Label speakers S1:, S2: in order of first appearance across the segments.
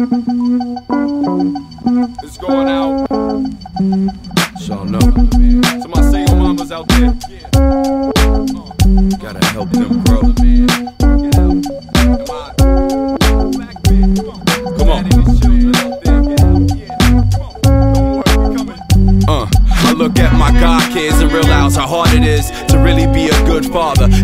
S1: It's going out. Y'all know. To my single mamas out there. Uh, gotta help them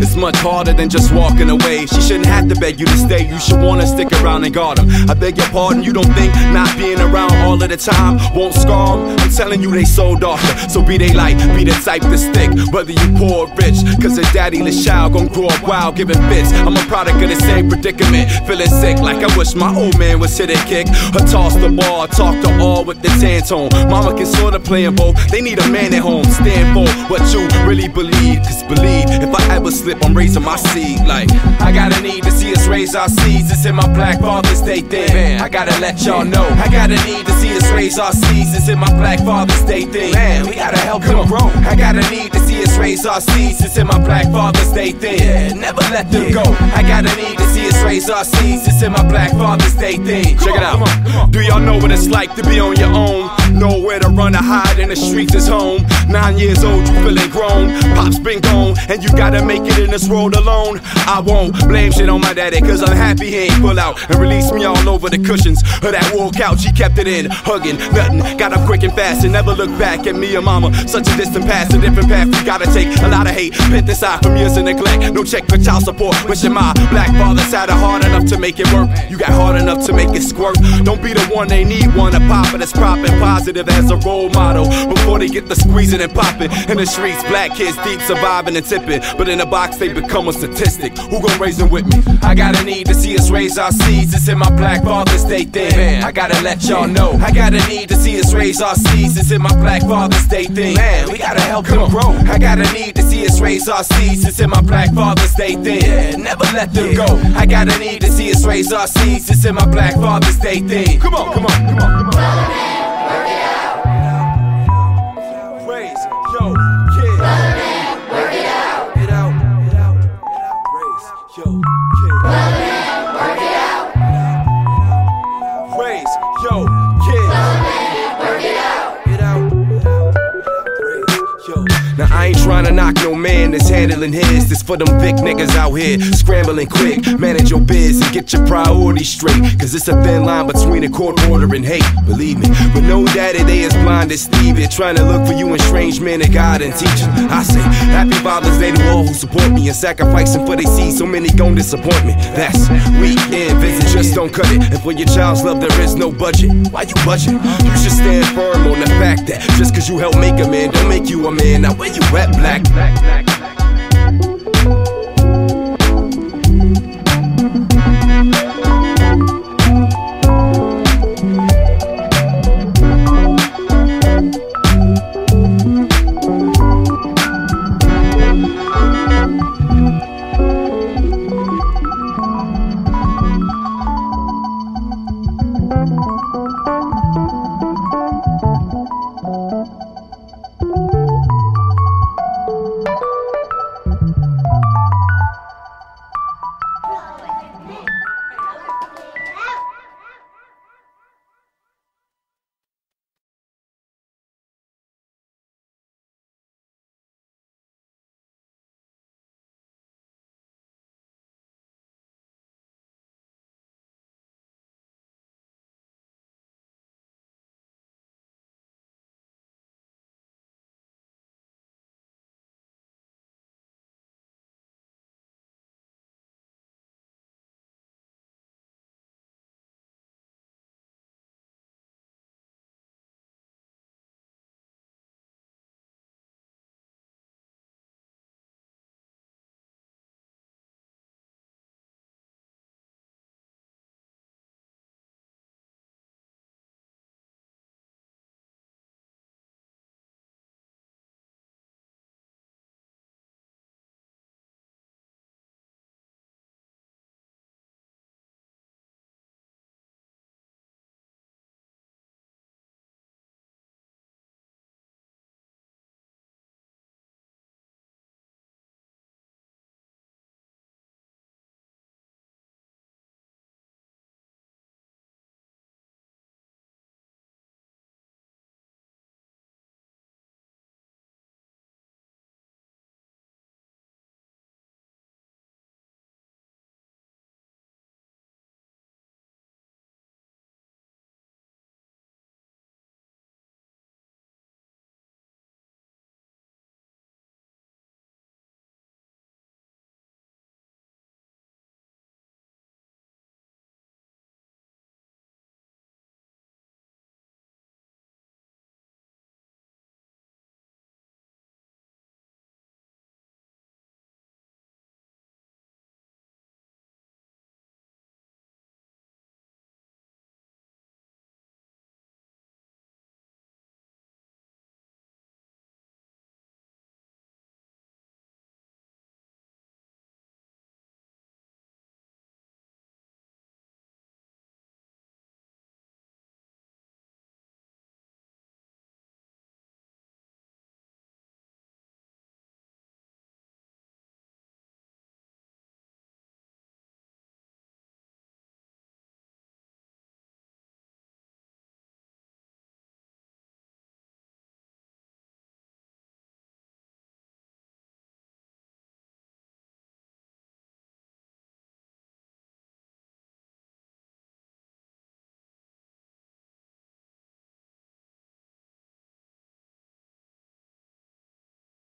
S1: It's much harder than just walking away. She shouldn't have to beg you to stay. You should wanna stick around and guard. I beg your pardon, you don't think not being around all of the time won't scar? I'm telling you, they so darker. So be they light, be the type to stick. Whether you poor or rich, cause a daddyless child gon' grow up wild, giving fits. I'm a product of the same predicament. Feeling sick like I wish my old man was hit a kick. Or toss the ball, talk to all with the tan tone. Mama can sorta play both. They need a man at home, stand for what you really believe. Cause believe, if I ever slip, I'm raising my seed. Like, I gotta need to see us raise our seeds. It's in my Black Father's Day thing. Man, I gotta let y'all know. I gotta need to see us raise our seeds. It's in my Black Father's Day thing. Man, we gotta help them grow. I gotta need to see us raise our seeds. It's in my Black Father's Day thing. Yeah, never let them go. I gotta need to see us raise our seeds. It's in my Black Father's Day thing. Check it out. Do y'all know what it's like to be on your own? Nowhere to run or hide, and the streets is home. Nine years old, you feeling grown. Pop's been gone, and you gotta make it in this world alone. I won't blame shit on my daddy, cause I'm happy he ain't pull out and release me all over the cushions of that wall couch. He kept it in, hugging, nothing. Got up quick and fast and never looked back at me and mama. Such a distant past, a different path we gotta take. A lot of hate, pent aside from years of neglect. No check for child support. Wishing my black father sat hard enough to make it work. You got hard enough to make it squirt. Don't be the one they need, one to pop it that's propping positive as a role model. Before they get the squeezing and popping. In the streets, black kids deep surviving and tipping. But in the box, they become a statistic. Who gon' raise them with me? I gotta need to see us raise our seeds. It's in my black father's day thing. Man, I gotta let y'all know. I gotta need to see us raise our seeds. It's in my black father's day thing. Man, we gotta help them grow. I gotta need to see us raise our seeds. It's in my black father's day thing. Yeah, never let them go. I gotta need to see us raise our seeds. It's in my black father's day thing. Come on, come on, come on. Knock no man that's handling his. This for them big niggas out here scrambling quick. Manage your biz and get your priorities straight. Cause it's a thin line between a court order and hate. Believe me, but no daddy they as blind as Steve. They're trying to look for you in strange men and God and teaching. I say, Happy Father's Day to all who support me and sacrificing for they see. So many gon' disappoint me. That's weekend visit. Just don't cut it. And for your child's love, there is no budget. Why you budget? You should stand firm on the fact that just cause you help make a man, don't make you a man. Now where you at, black?